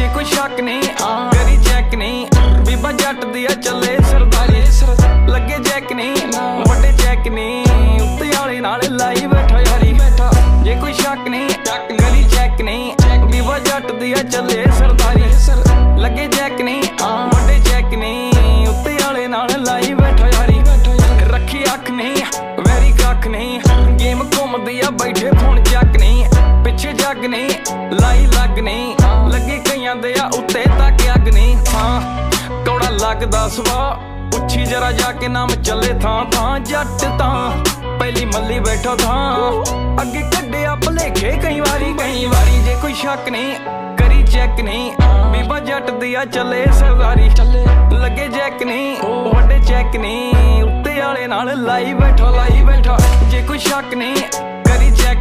ਜੇ ਕੋਈ ਸ਼ੱਕ ਨਹੀਂ ਕਰੀ ਚੈੱਕ ਨਹੀਂ। ਬੀਬਾ ਜੱਟ ਦੀ ਆ ਚੱਲੇ ਸਰਦਾਰੀ। ਲੱਗੇ ਜੈਕ ਨਹੀਂ, ਵੱਡੇ ਚੈੱਕ ਨਹੀਂ। ਉੱਤੇ ਵਾਲੇ ਨਾਲ ਲਾਈ ਬੈਠਾ ਯਾਰੀ। ਜੇ ਕੋਈ ਸ਼ੱਕ ਨਹੀਂ, ਗਲੀ ਚੈੱਕ ਨਹੀਂ। ਬੀਬਾ ਜੱਟ ਦੀ ਆ ਚੱਲੇ ਸਰਦਾਰੀ। ਲੱਗੇ ਜੈਕ ਨਹੀਂ ਵੱਡੇ ਚੈੱਕ ਨਹੀਂ। ਉੱਤੇ ਵਾਲੇ ਨਾਲ ਲਾਈ ਬੈਠਾ ਯਾਰੀ। ਰੱਖੀ ਅੱਖ ਨਹੀਂ, ਵੈਰੀ ਕੱਖ ਨਹੀਂ। ਗੇਮ ਘੁੰਮਦੀ ਆ, ਬੈਠੇ ਫੋਨ ਚੱਕ ਨਹੀਂ। ਪਿੱਛੇ ਜੱਗ ਨਹੀਂ, ਲਾਈ ਲੱਗ ਨਹੀਂ। ਲੱਗੇ ਦੇ ਆ, ਉੱਤੇ ਤੱਕ ਅੱਗ ਨਹੀਂ ਹਾਂ ਕੌੜਾ ਲੱਗਦਾ ਸਵਾ। ਉੱਚੀ ਜਰਾ ਜਾ ਕੇ ਨਾਮ ਚੱਲੇ ਥਾਂ ਥਾਂ ਜੱਟ ਤਾਂ। ਪਹਿਲੀ ਮੱਲੀ ਬੈਠੋ ਥਾਂ। ਅੱਗੇ ਕੱਢਿਆ ਭਲੇਖੇ ਕਈ ਵਾਰੀ ਕਈ ਵਾਰੀ ਜੇ ਕੋਈ ਸ਼ੱਕ ਨਹੀਂ ਕਰੀ ਚੈੱਕ ਨਹੀਂ ਬੀਬਾ ਜੱਟ ਦੀ ਆ ਚੱਲੇ ਸਰਦਾਰੀ। ਚੱਲੇ ਲੱਗੇ ਜੈਕ ਨਹੀਂ ਵੱਡੇ ਚੈੱਕ ਨਹੀਂ ਉੱਤੇ ਵਾਲੇ ਨਾਲ ਲਾਈ ਬੈਠਾ ਲਾਈ ਬੈਠਾ। ਜੇ ਕੋਈ ਸ਼ੱਕ ਨਹੀਂ